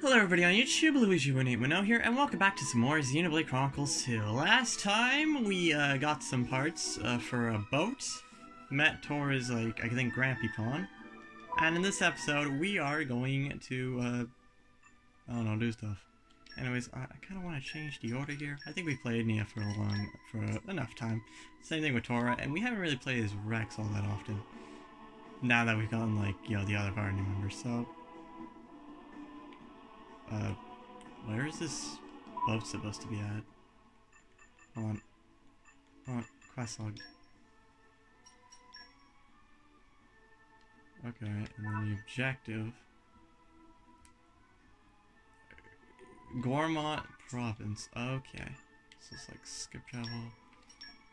Hello everybody on YouTube, Luigi1810 here, and welcome back to some more Xenoblade Chronicles 2. Last time, we uh, got some parts uh, for a boat, met Tora's, like, I think, Grampy and in this episode, we are going to, uh, I don't know, do stuff. Anyways, I, I kind of want to change the order here. I think we played Nia for a long, for enough time. Same thing with Tora, and we haven't really played as Rex all that often. Now that we've gotten, like, you know, the other party members, so... Uh, where is this boat supposed to be at? Hold on. Hold on, quest log. Okay, and then the objective. Gormott Province. Okay. So it's like skip travel.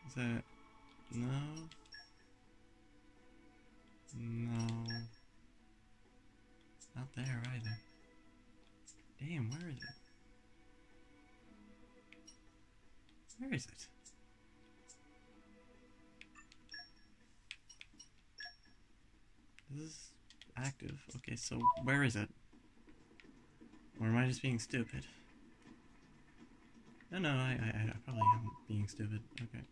Is that. No? No. Where is it? This is active. Okay, so where is it? Or am I just being stupid? No, no, I, I, I probably am being stupid. Okay.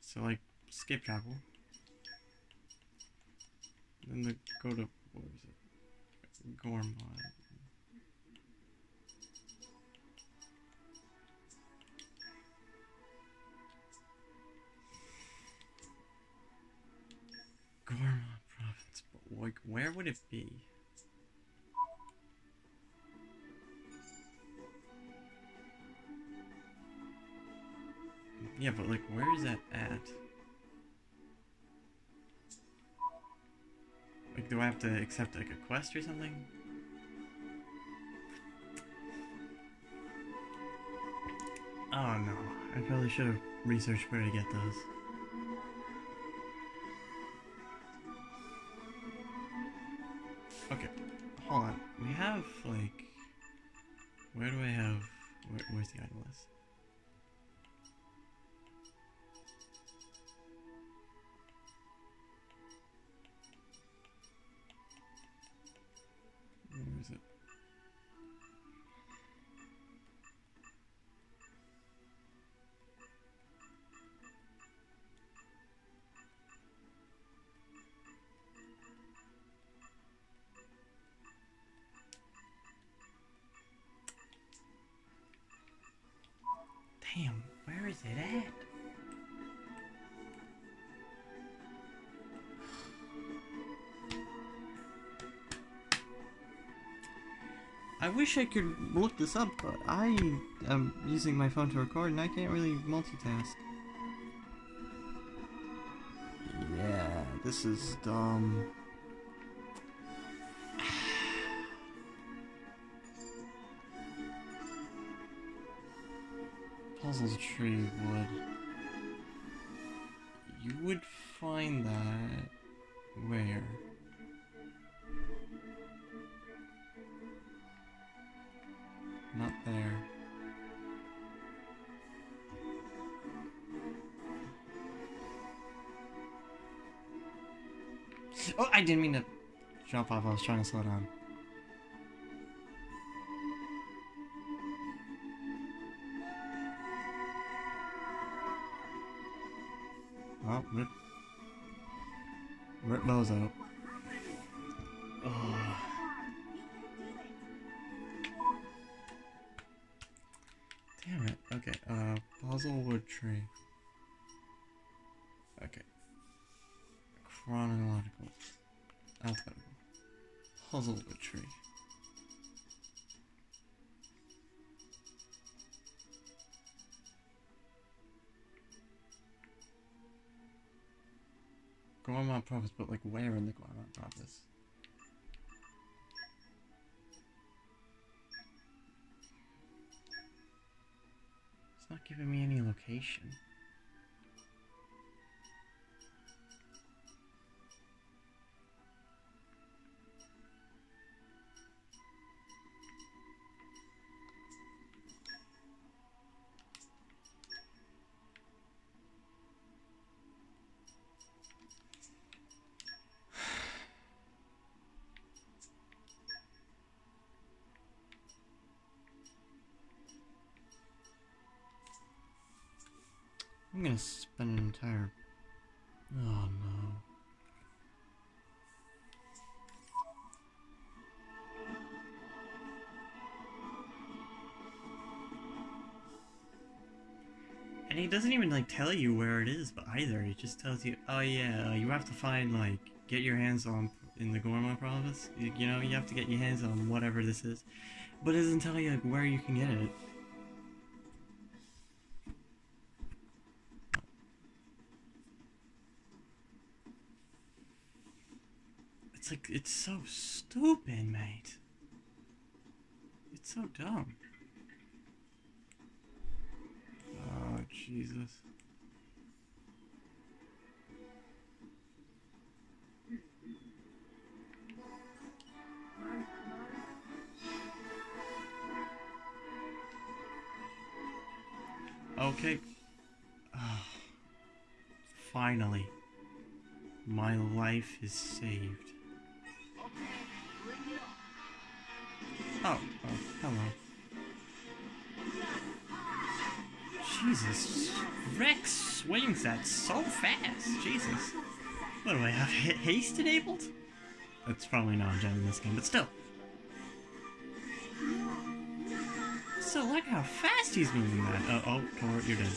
So, like, skip travel. Then the, go to, what was it? Gormott. Like, where would it be? Yeah, but like, where is that at? Like, do I have to accept like a quest or something? Oh no, I probably should have researched where to get those. Okay, hold on. We have, like... Where do I have... Where, where's the item list? Damn, where is it at? I wish I could look this up, but I am using my phone to record and I can't really multitask. Yeah, this is dumb. Puzzles tree would. You would find that where? Not there. Oh, I didn't mean to jump off. I was trying to slow down. Oh, rip. Rip those out. Oh. Damn it. Okay, uh, Puzzlewood tree. Okay. Chronological. Alphabetical. Puzzlewood tree. Gormott province, but like where in the Gormott province? It's not giving me any location. I'm gonna spend an entire. Oh no. And he doesn't even like tell you where it is, but either he just tells you, oh yeah, uh, you have to find like get your hands on in the Gormott province. You, you know, you have to get your hands on whatever this is, but it doesn't tell you like where you can get it. Like it's so stupid, mate. It's so dumb. Oh, Jesus. Okay. Ah. finally. My life is saved. Oh, oh, hello. Jesus, Rex swings that so fast. Jesus. What do I have? Haste enabled? That's probably not a gem in this game, but still. So look how fast he's moving that. Oh, oh, Tor, you're dead.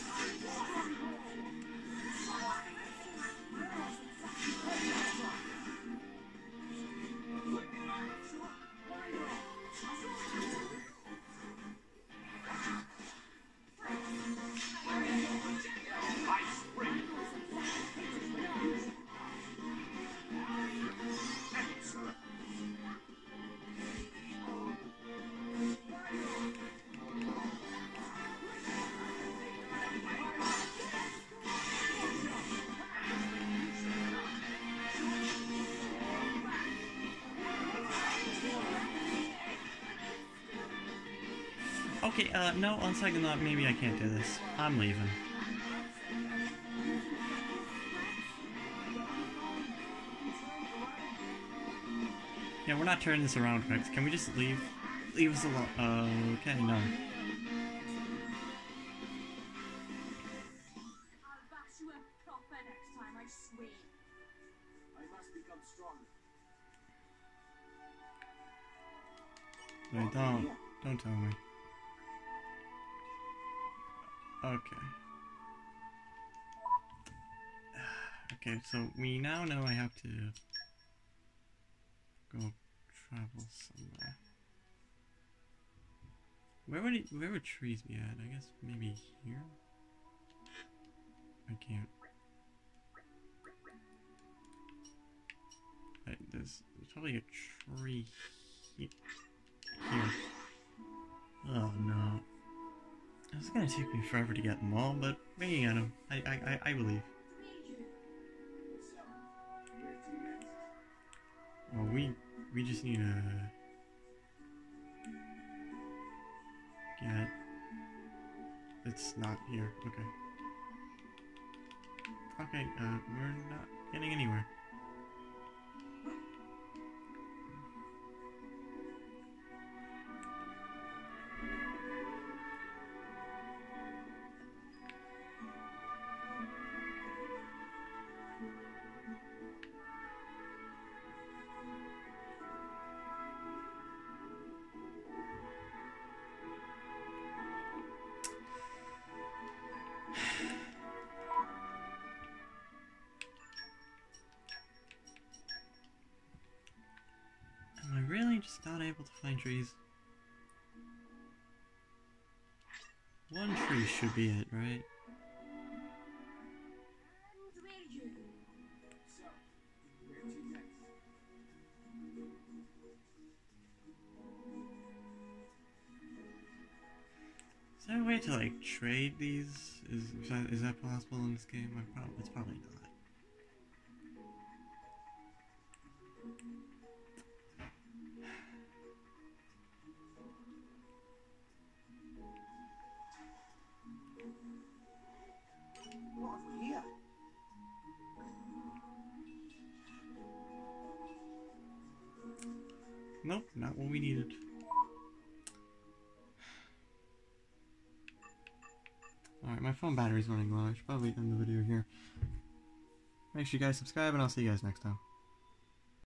Okay, uh, no, on second thought, maybe I can't do this. I'm leaving. Yeah, we're not turning this around, Rex. Can we just leave? Leave us alone. Uh, okay, no. Don't. Don't tell me. Okay. Okay, so we now know I have to go travel somewhere. Where would it, where would trees be at? I guess maybe here? I can't. Wait, there's, there's probably a tree he- here. Oh no. It's gonna take me forever to get them all, but we get them. I, I, I, I believe. Well, we, we just need to get. It's not here. Okay. Okay. Uh, we're not getting anywhere. Not able to find trees? One tree should be it, right? Is there a way to like trade these? Is is that possible in this game? Prob- it's probably not. Nope, not what we needed. Alright, my phone battery's running low. I should probably end the video here. Make sure you guys subscribe, and I'll see you guys next time.